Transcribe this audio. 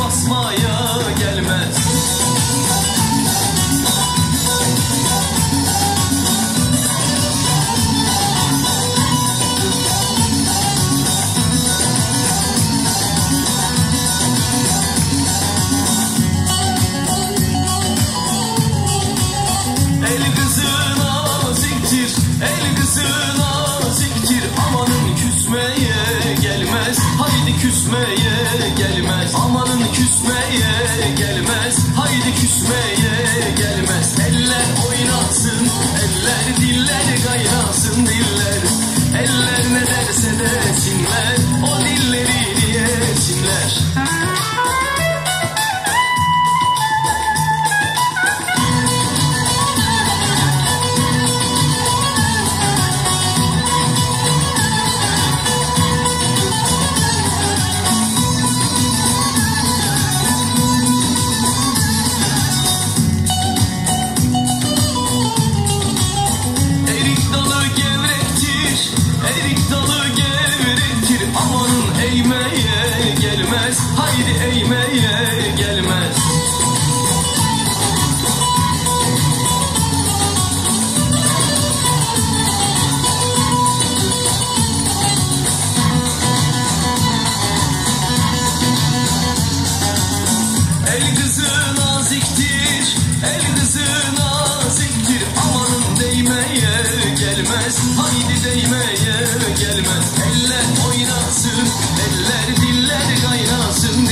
basmaya gelmez. El kızın alamı ziktir, el kızın alamı küsmeye gelmez. Amanın küsmeye gelmez. Haydi küsmeye gelmez. Eller oynasın Eller diller kaynasın diller. Eller ne derse desinler O dilleri diyesinler gelmez. Haydi eğmeye gelmez. değmeye gelmez. Eller oynasın, eller diller kaynasın.